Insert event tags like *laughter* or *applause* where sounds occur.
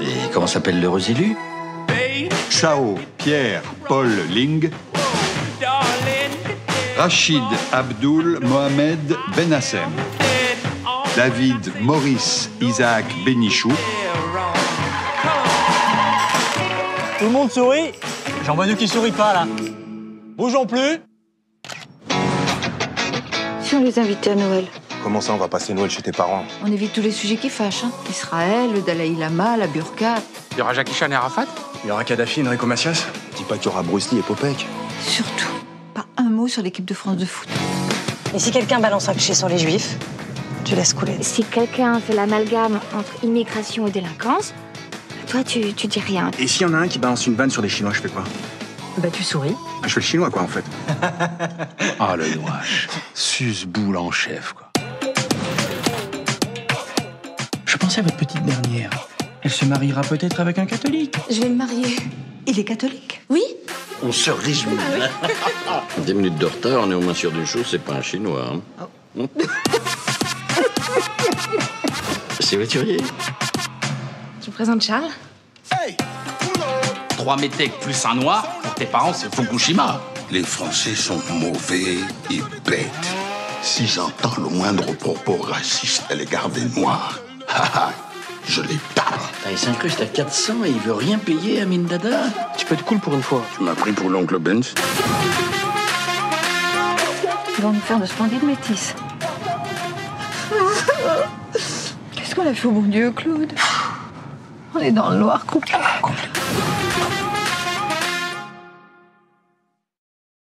Et comment s'appelle l'heureux élu Chao Pierre Paul Ling, Rachid Abdul Mohamed Benassem, David Maurice Isaac Benichou, Tout le monde sourit J'en vois deux qui sourient pas là. Bougeons plus. Si on les invitait à Noël, Comment ça, on va passer Noël chez tes parents on évite tous les sujets qui fâchent. hein. Israël, le Dalai Lama, la burqa. Il y aura Jackie Chan et Arafat Il y aura Kadhafi, Enrico Macias Dis pas qu'il y aura Bruce Lee et Popek. Surtout, pas un mot sur l'équipe de France de foot. Et si quelqu'un balance un cliché sur les juifs, tu laisses couler. Si quelqu'un fait l'amalgame entre immigration et délinquance, toi, tu, tu dis rien. Et s'il y en a un qui balance une vanne sur les Chinois, je fais quoi Bah tu souris. Ah, Je fais le chinois, quoi, en fait. *laughs* Ah, le noix. Suce-boule en chef, quoi. Je pensais à votre petite dernière. Elle se mariera peut-être avec un catholique. Je vais me marier. Il est catholique Oui On se réjouit. Des *laughs* minutes de retard, on est au moins sûr d'une chose, c'est pas un chinois. hein. C'est voiturier. Je vous présente Charles. Trois métèques plus un noir, pour tes parents, c'est Fukushima. Les Français sont mauvais et bêtes. Si j'entends le moindre propos raciste à l'égard des Noirs, haha, *laughs* je les tape. Ah, il s'incruste à 400 et il veut rien payer à Mindada. Tu peux être cool pour une fois. Tu m'as pris pour l'oncle Benz Ils vont nous faire de splendides métis. Qu'est-ce qu'on a fait au bon Dieu, Claude? On est dans le noir complet.